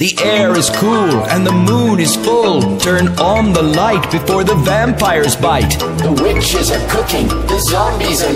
The air is cool and the moon is full. Turn on the light before the vampires bite. The witches are cooking, the zombies are